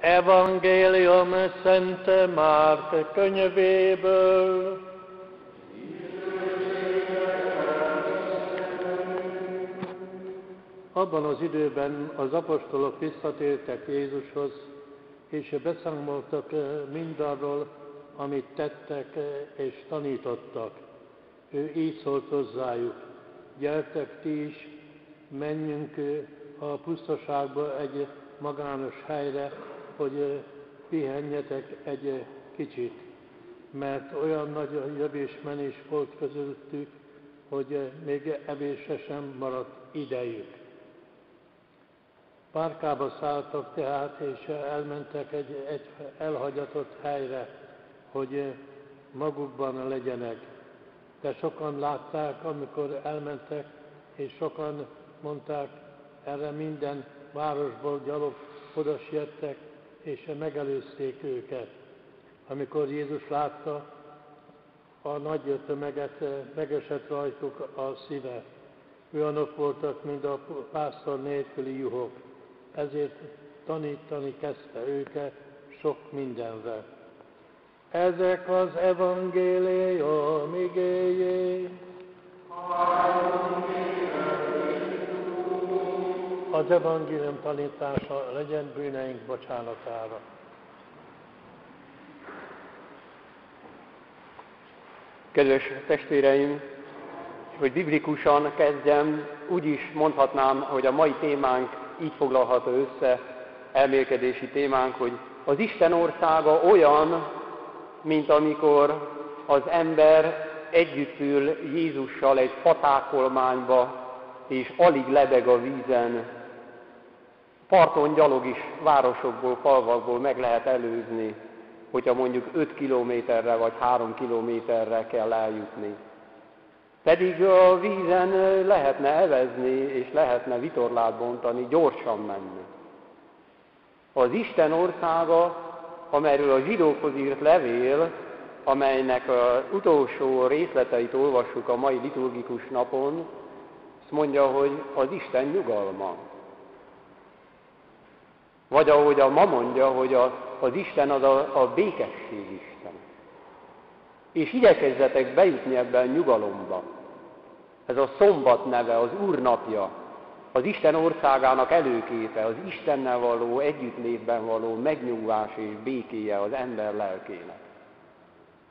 Evangélium Szent Márk könyvéből. Abban az időben az apostolok visszatértek Jézushoz, és beszámoltak mindarról, amit tettek és tanítottak. Ő így szólt hozzájuk, gyertek ti is, menjünk a pusztaságba egy magános helyre, hogy pihenjetek egy kicsit, mert olyan nagy jövésmenés volt közöttük, hogy még evésre sem maradt idejük. Párkába szálltak tehát, és elmentek egy, egy elhagyatott helyre, hogy magukban legyenek. De sokan látták, amikor elmentek, és sokan mondták, erre minden városból gyalog oda siettek, és megelőzték őket. Amikor Jézus látta a nagy tömeget, megesett rajtuk a szíve. Olyanok voltak, mint a pásztor nélküli juhok. Ezért tanítani kezdte őket sok mindenre. Ezek az evangélium igéjé. Az evangélium tanítása legyen bűneink bocsánatára. Kedves testvéreim, hogy biblikusan kezdjem, úgy is mondhatnám, hogy a mai témánk így foglalható össze, elmélkedési témánk, hogy az Isten országa olyan, mint amikor az ember együtt ül Jézussal egy fatákolmányba, és alig lebeg a vízen. Parton gyalog is városokból, falvakból meg lehet előzni, hogyha mondjuk 5 kilométerre vagy 3 kilométerre kell eljutni. Pedig a vízen lehetne evezni, és lehetne vitorlát bontani, gyorsan menni. Az Isten országa, amelyről a zsidókhoz írt levél, amelynek az utolsó részleteit olvassuk a mai liturgikus napon, azt mondja, hogy az Isten nyugalma. Vagy ahogy a ma mondja, hogy a, az Isten az a, a békesség Isten. És igyekezzetek bejutni ebben nyugalomba. Ez a szombat neve, az Úr napja, az Isten országának előképe, az Istennel való együttlétben való megnyugvás és békéje az ember lelkének.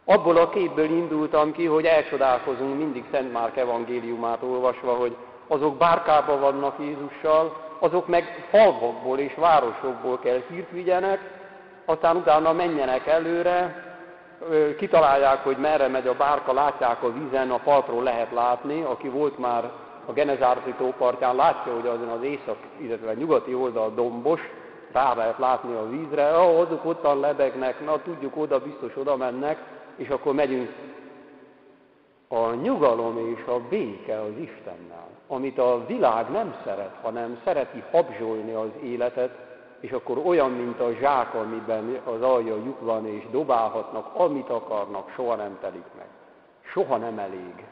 Abból a képből indultam ki, hogy elcsodálkozunk mindig Szent Márk evangéliumát olvasva, hogy azok bárkában vannak Jézussal, azok meg falvakból és városokból kell hírt vigyenek, aztán utána menjenek előre, kitalálják, hogy merre megy a bárka, látják a vízen, a partról lehet látni, aki volt már a Genezárti tópartján, látja, hogy azon az észak, illetve nyugati oldal dombos, rá lehet látni a vízre, ah, azok ottan lebegnek, na tudjuk, oda biztos oda mennek, és akkor megyünk. A nyugalom és a béke az Istennel, amit a világ nem szeret, hanem szereti habzsolni az életet, és akkor olyan, mint a zsák, amiben az alja lyuk van, és dobálhatnak, amit akarnak, soha nem telik meg. Soha nem elég.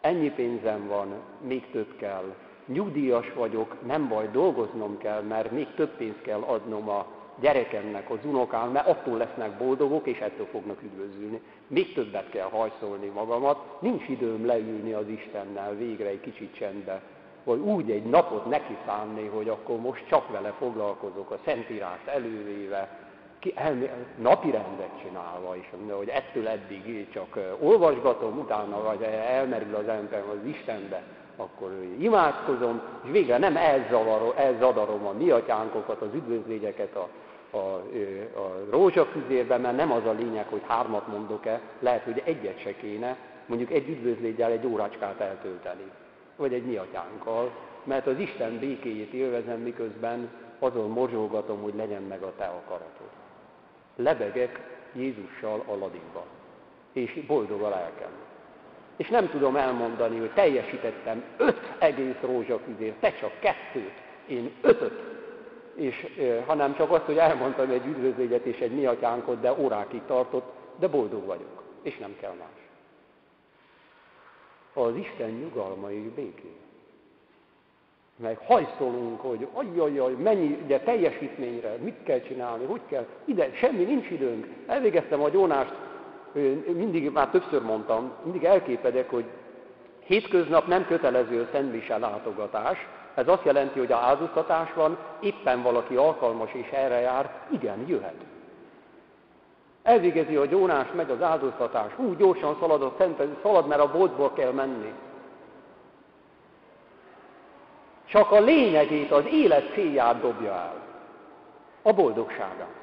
Ennyi pénzem van, még több kell. Nyugdíjas vagyok, nem baj, dolgoznom kell, mert még több pénzt kell adnom a gyerekemnek, az unokám, mert attól lesznek boldogok, és ettől fognak üdvözülni. Még többet kell hajszolni magamat, nincs időm leülni az Istennel végre egy kicsit csendbe, vagy úgy egy napot neki szánni, hogy akkor most csak vele foglalkozok, a Szentírást elővéve, ki, elmi, napi rendet csinálva, és hogy ettől eddig csak olvasgatom, utána vagy elmerül az ember az Istenbe, akkor imádkozom, és végre nem elzavarom, elzadarom a mi atyánkokat, az üdvözlényeket a, a, a rózsafüzérben, mert nem az a lényeg, hogy hármat mondok-e, lehet, hogy egyet se kéne, mondjuk egy üdvözlégyel egy órácskát eltölteni vagy egy mi atyánkkal, mert az Isten békéjét élvezem, miközben azon morzsolgatom, hogy legyen meg a te akaratod. Lebegek Jézussal a ladikba, és boldog a lelkem. És nem tudom elmondani, hogy teljesítettem öt egész rózsafüzért, te csak kettőt, én ötöt. És, hanem csak azt, hogy elmondtam egy üdvözlégyet és egy mi atyánkot, de órákig tartott, de boldog vagyok, és nem kell más az Isten nyugalma és béké. meg hajszolunk, hogy ajjajjaj, mennyi ugye, teljesítményre, mit kell csinálni, hogy kell, ide, semmi, nincs időnk. Elvégeztem a gyónást, mindig, már többször mondtam, mindig elképedek, hogy hétköznap nem kötelező a szentmise látogatás, ez azt jelenti, hogy a áldoztatás van, éppen valaki alkalmas és erre jár, igen, jöhet. Elvégezi a gyónás, megy az áldoztatás, hú, gyorsan szalad, a szent, szalad, mert a boltból kell menni. Csak a lényegét, az élet célját dobja el. A boldogságát.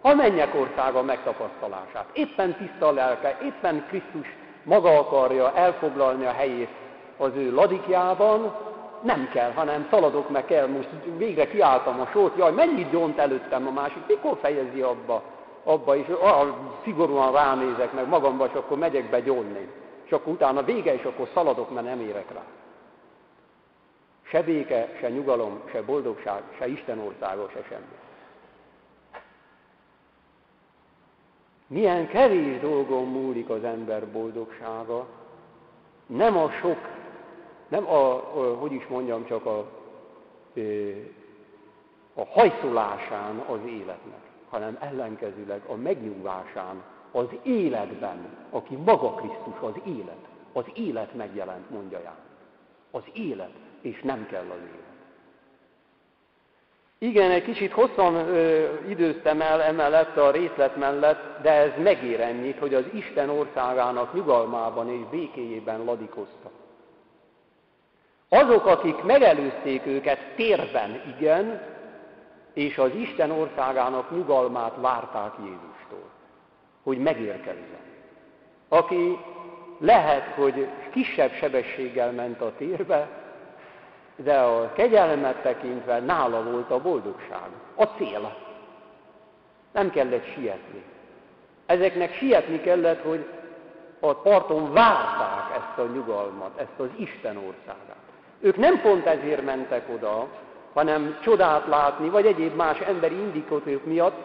A mennyek országa megtapasztalását. Éppen tiszta lelke, éppen Krisztus maga akarja elfoglalni a helyét az ő ladikjában, nem kell, hanem szaladok meg kell, most végre kiálltam a sort, jaj, mennyit gyont előttem a másik, mikor fejezi abba, abba és ah, szigorúan ránézek meg. Magamba, és akkor megyek be gyónni. És akkor utána vége, és akkor szaladok, mert nem érek rá. Se béke, se nyugalom, se boldogság, se Isten országa, se semmi. Milyen kevés dolgon múlik az ember boldogsága, nem a sok, nem a, hogy is mondjam, csak a, a hajszolásán az életnek, hanem ellenkezőleg a megnyugvásán, az életben, aki maga Krisztus, az élet. Az élet megjelent, mondja Ján. Az élet, és nem kell az élet. Igen, egy kicsit hosszan ö, időztem el emellett a részlet mellett, de ez megér hogy az Isten országának nyugalmában és békéjében ladikoztak. Azok, akik megelőzték őket térben, igen, és az Isten országának nyugalmát várták Jézustól, hogy megérkezzen. Aki lehet, hogy kisebb sebességgel ment a térbe, de a kegyelmet tekintve nála volt a boldogság, a cél. Nem kellett sietni. Ezeknek sietni kellett, hogy a parton várták ezt a nyugalmat, ezt az Isten országát. Ők nem pont ezért mentek oda, hanem csodát látni, vagy egyéb más emberi indikációk miatt,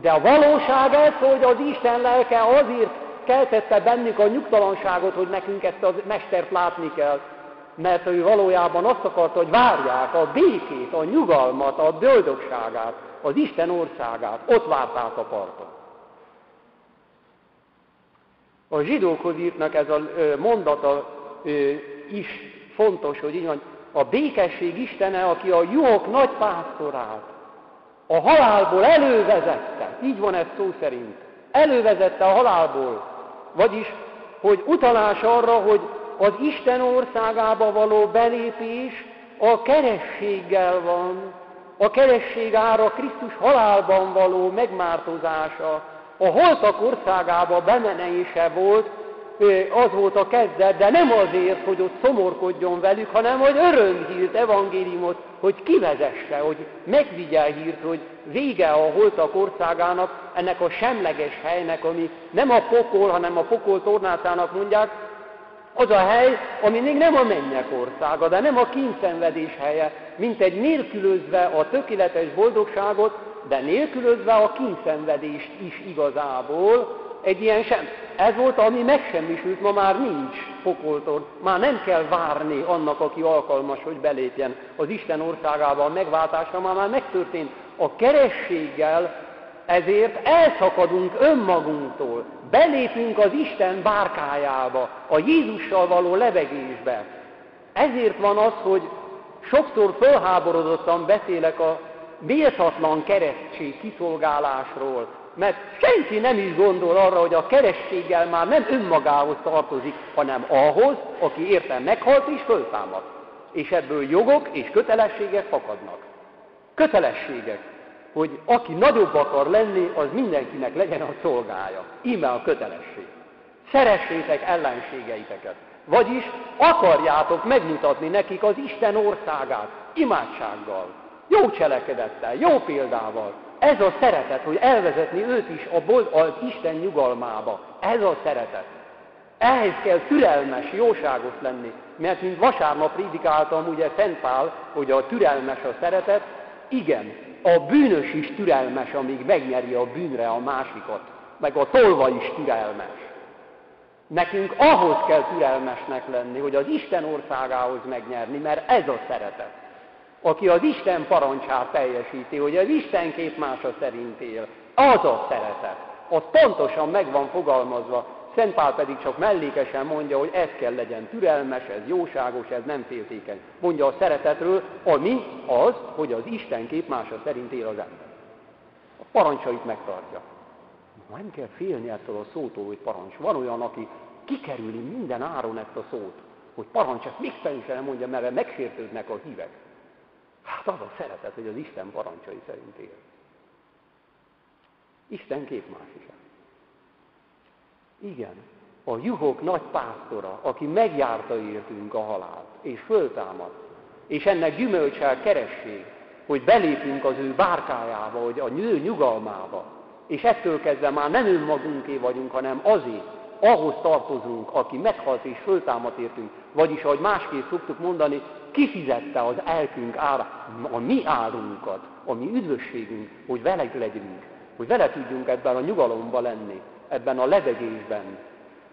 de a valóság ez, hogy az Isten lelke azért keltette bennük a nyugtalanságot, hogy nekünk ezt a mestert látni kell, mert ő valójában azt akarta, hogy várják a békét, a nyugalmat, a boldogságát, az Isten országát, ott várták a parton. A zsidókhoz írtnak ez a mondata is fontos, hogy így van, a békesség Istene, aki a jók nagy pásztorát a halálból elővezette, így van ez szó szerint, elővezette a halálból, vagyis, hogy utalás arra, hogy az Isten országába való belépés a kerességgel van, a keresség ára Krisztus halálban való megmártozása, a holtak országába bemenése volt, az volt a kezdet, de nem azért, hogy ott szomorkodjon velük, hanem hogy örömhírt, evangéliumot, hogy kivezesse, hogy megvigye hírt, hogy vége a holtak országának, ennek a semleges helynek, ami nem a pokol, hanem a pokol tornászának mondják, az a hely, ami még nem a mennyek országa, de nem a kényszenvedés helye, mint egy nélkülözve a tökéletes boldogságot, de nélkülözve a kényszenvedést is igazából, egy ilyen sem. Ez volt, ami megsemmisült, ma már nincs pokoltól. Már nem kell várni annak, aki alkalmas, hogy belépjen az Isten országába a megváltásra, már, már megtörtént. A kerességgel ezért elszakadunk önmagunktól, belépünk az Isten bárkájába, a Jézussal való levegésbe. Ezért van az, hogy sokszor fölháborodottan beszélek a méltatlan keresztség kiszolgálásról, mert senki nem is gondol arra, hogy a kerességgel már nem önmagához tartozik, hanem ahhoz, aki értem meghalt és föltámad. És ebből jogok és kötelességek fakadnak. Kötelességek hogy aki nagyobb akar lenni, az mindenkinek legyen a szolgája. Íme a kötelesség. Szeressétek ellenségeiteket. Vagyis akarjátok megmutatni nekik az Isten országát, imádsággal, jó cselekedettel, jó példával. Ez a szeretet, hogy elvezetni őt is a bold, az Isten nyugalmába. Ez a szeretet. Ehhez kell türelmes, jóságos lenni, mert mint vasárnap prédikáltam ugye Szent Pál, hogy a türelmes a szeretet, igen, a bűnös is türelmes, amíg megnyeri a bűnre a másikat, meg a tolva is türelmes. Nekünk ahhoz kell türelmesnek lenni, hogy az Isten országához megnyerni, mert ez a szeretet. Aki az Isten parancsát teljesíti, hogy az Isten képmása szerint él, az a szeretet. Az pontosan meg van fogalmazva, Szent pedig csak mellékesen mondja, hogy ez kell legyen türelmes, ez jóságos, ez nem féltékeny. Mondja a szeretetről, ami az, hogy az Isten képmása szerint él az ember. A parancsait megtartja. Nem kell félni ettől a szótól, hogy parancs. Van olyan, aki kikerüli minden áron ezt a szót, hogy parancs, ezt még nem mondja, mert megsértődnek a hívek. Hát az a szeretet, hogy az Isten parancsai szerint él. Isten képmásiság. Igen, a juhok nagy pásztora, aki megjárta értünk a halált, és föltámad, és ennek gyümölcsel keresség, hogy belépünk az ő bárkájába, hogy a nő nyugalmába, és ettől kezdve már nem önmagunké vagyunk, hanem azért, ahhoz tartozunk, aki meghalt és föltámadt értünk, vagyis ahogy másképp szoktuk mondani, kifizette az elkünk ára, a mi árunkat, a mi üdvösségünk, hogy vele legyünk, hogy vele tudjunk ebben a nyugalomban lenni, ebben a levegésben,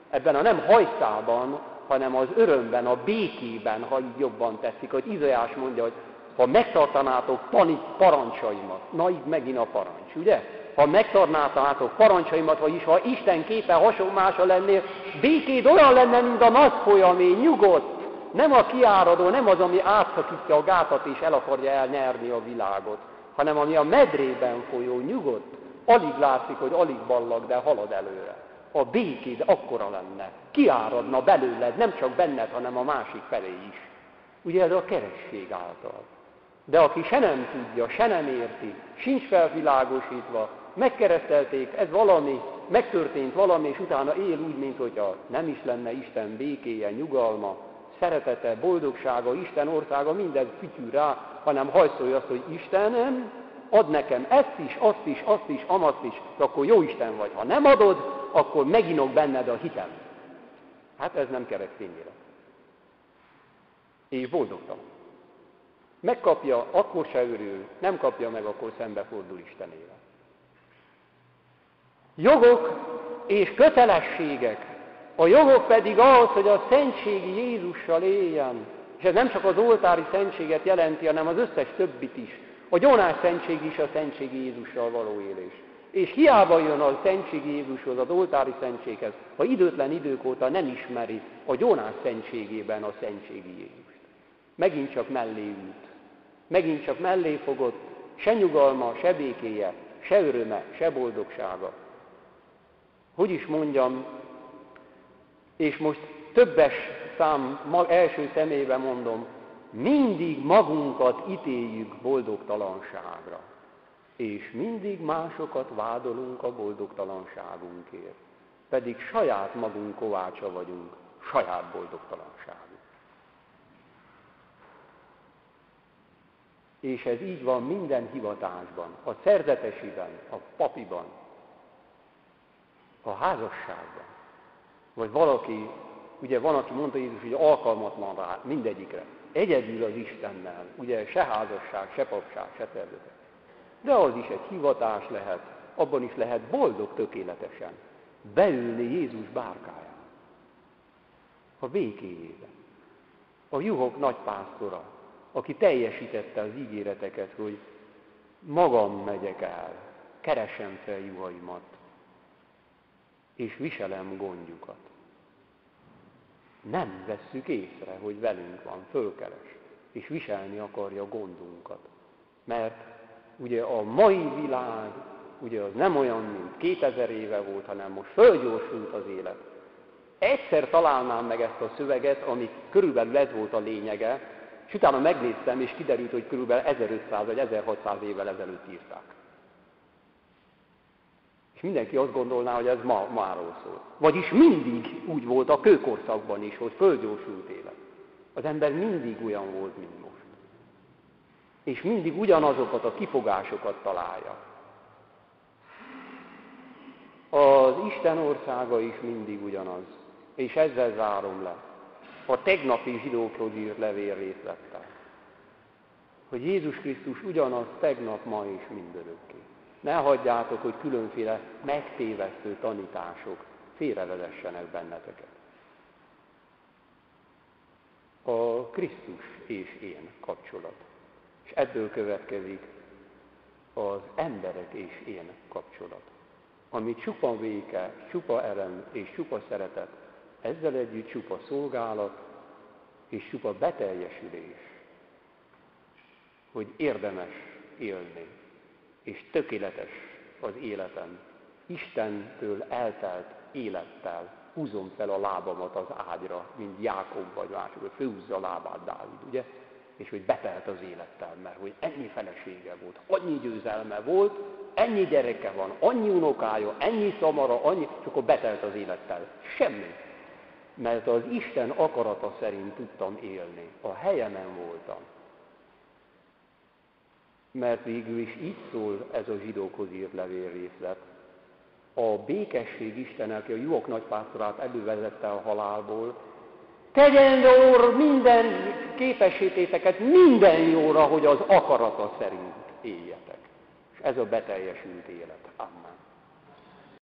ebben a nem hajszában, hanem az örömben, a békében, ha így jobban tetszik, hogy Izajás mondja, hogy ha megtartanátok tanít parancsaimat, na így megint a parancs, ugye? Ha megtartanátok parancsaimat, vagyis ha Isten képe hasonlása lennél, békéd olyan lenne, mint a nagy folyamé, nyugodt, nem a kiáradó, nem az, ami átszakítja a gátat és el akarja elnyerni a világot, hanem ami a medrében folyó, nyugodt, Alig látszik, hogy alig ballag, de halad előre. A békéd akkora lenne. Kiáradna belőled, nem csak benned, hanem a másik felé is. Ugye ez a keresség által. De aki se nem tudja, se nem érti, sincs felvilágosítva, megkeresztelték, ez valami, megtörtént valami, és utána él úgy, mint hogyha nem is lenne Isten békéje, nyugalma, szeretete, boldogsága, Isten országa, minden fütyű rá, hanem hajszolja azt, hogy Istenem, ad nekem ezt is, azt is, azt is, amazt is, akkor jó Isten vagy. Ha nem adod, akkor meginok benned a hitem. Hát ez nem keresztény élet. És boldogtalan. Megkapja, akkor se örül, nem kapja meg, akkor szembefordul Istenével. Jogok és kötelességek. A jogok pedig az, hogy a szentségi Jézussal éljen. És ez nem csak az oltári szentséget jelenti, hanem az összes többit is. A gyónás szentség is a szentségi Jézussal való élés. És hiába jön a szentségi Jézushoz, az oltári szentséghez, ha időtlen idők óta nem ismeri a gyónás szentségében a szentségi Jézust. Megint csak mellé ült. Megint csak mellé fogott, se nyugalma, se békéje, se öröme, se boldogsága. Hogy is mondjam, és most többes szám első szemébe mondom, mindig magunkat ítéljük boldogtalanságra, és mindig másokat vádolunk a boldogtalanságunkért, pedig saját magunk kovácsa vagyunk, saját boldogtalanságunk. És ez így van minden hivatásban, a szerzetesiben, a papiban, a házasságban. Vagy valaki, ugye van, aki mondta Jézus, hogy alkalmatlan rá mindegyikre egyedül az Istennel, ugye se házasság, se papság, se szervezet. De az is egy hivatás lehet, abban is lehet boldog tökéletesen, beülni Jézus bárkáján, a békéjében. A juhok nagy pásztora, aki teljesítette az ígéreteket, hogy magam megyek el, keresem fel juhaimat, és viselem gondjukat nem vesszük észre, hogy velünk van, fölkeres, és viselni akarja gondunkat. Mert ugye a mai világ, ugye az nem olyan, mint 2000 éve volt, hanem most fölgyorsult az élet. Egyszer találnám meg ezt a szöveget, ami körülbelül ez volt a lényege, és utána megnéztem, és kiderült, hogy körülbelül 1500 vagy 1600 évvel ezelőtt írták mindenki azt gondolná, hogy ez ma, máról szól. Vagyis mindig úgy volt a kőkorszakban is, hogy földgyorsult élet. Az ember mindig olyan volt, mint most. És mindig ugyanazokat a kifogásokat találja. Az Isten országa is mindig ugyanaz. És ezzel zárom le. A tegnapi zsidókról írt levél részlettel. Hogy Jézus Krisztus ugyanaz tegnap, ma és mindörökké. Ne hagyjátok, hogy különféle megtévesztő tanítások félrevezessenek benneteket. A Krisztus és én kapcsolat. És ebből következik az emberek és én kapcsolat, ami csupa véke, csupa erem és csupa szeretet, ezzel együtt csupa szolgálat és csupa beteljesülés, hogy érdemes élni, és tökéletes az életem. Istentől eltelt élettel húzom fel a lábamat az ágyra, mint Jákob vagy mások, hogy főhúzza a lábát Dávid, ugye? És hogy betelt az élettel, mert hogy ennyi felesége volt, annyi győzelme volt, ennyi gyereke van, annyi unokája, ennyi szamara, annyi, és akkor betelt az élettel. Semmi. Mert az Isten akarata szerint tudtam élni. A helyemen voltam. Mert végül is így szól ez a zsidókhoz írt levélrészlet, a békesség Isten, aki a juhok nagypásztorát elővezette a halálból, tegyen orr minden képesítéteket minden jóra, hogy az akarata szerint éljetek. És ez a beteljesült élet. Amen.